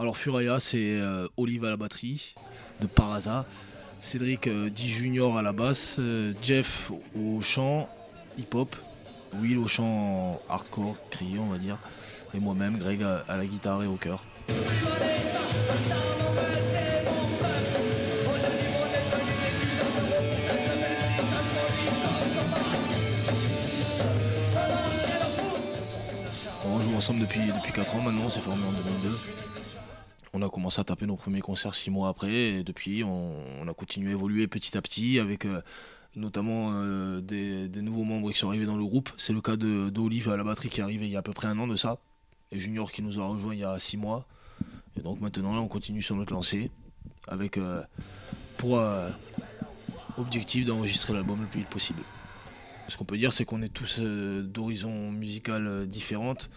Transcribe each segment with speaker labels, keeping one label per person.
Speaker 1: Alors Furaya, c'est euh, Olive à la batterie, de Parasa, Cédric euh, D Junior à la basse, euh, Jeff au chant hip-hop, Will au chant hardcore, crié on va dire, et moi-même Greg à, la guitare et au chœur. On joue ensemble depuis, depuis 4 ans maintenant, on s'est formé en 2002. On a commencé à taper nos premiers concerts 6 mois après et depuis on, a continué à évoluer petit à petit avec euh, notamment euh, des, nouveaux membres qui sont arrivés dans le groupe. C'est le cas d'Olive à la batterie qui est arrivé il y a à peu près un an de ça et Junior qui nous a rejoint il y a 6 mois. Et donc maintenant là on continue sur notre lancée avec euh, pour objectif d'enregistrer l'album le plus vite possible. Ce qu'on peut dire, c'est qu'on est tous d'horizons musicales différentes,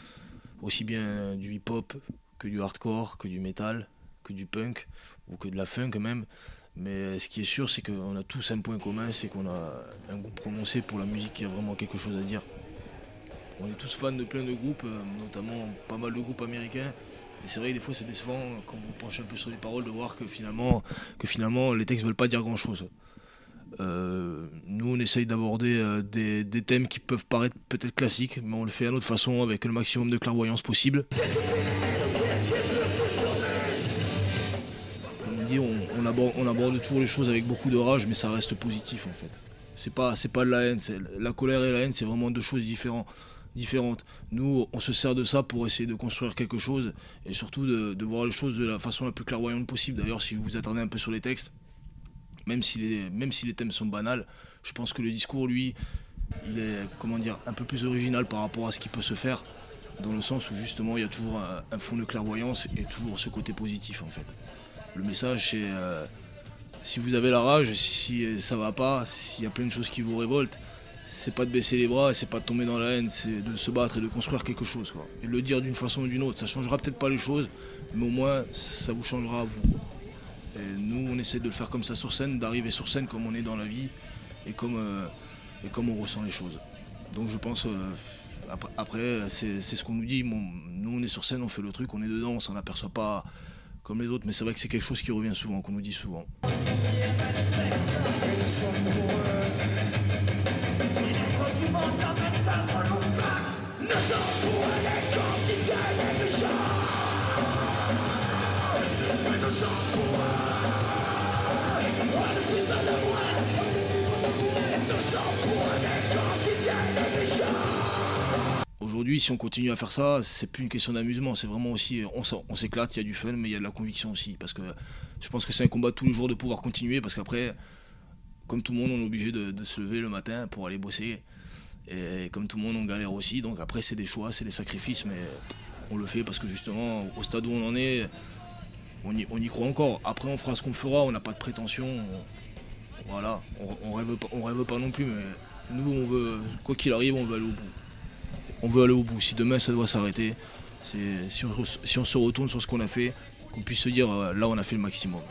Speaker 1: aussi bien du hip-hop que du hardcore, que du metal, que du punk ou que de la funk même. Mais ce qui est sûr, c'est qu'on a tous un point commun, c'est qu'on a un goût prononcé pour la musique qui a vraiment quelque chose à dire. On est tous fans de plein de groupes, euh, notamment pas mal de groupes américains. Et c'est vrai que des fois c'est décevant quand vous penchez un peu sur les paroles de voir que finalement, que finalement les textes veulent pas dire grand chose. Euh, nous, on essaye d'aborder euh, des, des thèmes qui peuvent paraître peut-être classiques, mais on le fait à notre façon avec le maximum de clairvoyance possible. On aborde, toujours les choses avec beaucoup de rage, mais ça reste positif en fait. C'est pas, pas de la haine. La colère et la haine, c'est vraiment deux choses différentes. Nous, on se sert de ça pour essayer de construire quelque chose et surtout de, voir les choses de la façon la plus clairvoyante possible. D'ailleurs, si vous vous attardez un peu sur les textes, même si les, thèmes sont banals, je pense que le discours, lui, il est comment dire, un peu plus original par rapport à ce qui peut se faire, dans le sens où justement il y a toujours un fond de clairvoyance et toujours ce côté positif en fait. Le message, c'est euh, si vous avez la rage, si ça va pas, s'il y a plein de choses qui vous révoltent, c'est pas de baisser les bras, c'est pas de tomber dans la haine, c'est de se battre et de construire quelque chose. Et de le dire d'une façon ou d'une autre. Ça changera peut-être pas les choses, mais au moins ça vous changera à vous. Et nous, on essaie de le faire comme ça sur scène, d'arriver sur scène comme on est dans la vie et comme, euh, on ressent les choses. Donc je pense, euh, après, c'est ce qu'on nous dit. Nous, on est sur scène, on fait le truc, on est dedans, on s'en aperçoit pas comme les autres, mais c'est vrai que c'est quelque chose qui revient souvent, qu'on nous dit souvent. Aujourd'hui, si on continue à faire ça, c'est plus une question d'amusement, c'est vraiment aussi, on, s'en- on s'éclate, il y a du fun, mais il y a de la conviction aussi, parce que je pense que c'est un combat tous les jours de pouvoir continuer, parce qu'après, comme tout le monde, on est obligé de, se lever le matin pour aller bosser, et comme tout le monde, on galère aussi, donc après, c'est des choix, c'est des sacrifices, mais on le fait parce que justement, au stade où on en est, on y, croit encore. Après, on fera ce qu'on fera, on n'a pas de prétention, on- voilà, on, rêve pas, on rêve pas non plus, mais nous, on veut, quoi qu'il arrive, on veut aller au bout on veut aller au bout. Si demain ça doit s'arrêter, si on, si on se retourne sur ce qu'on a fait, qu'on puisse se dire euh, là on a fait le maximum.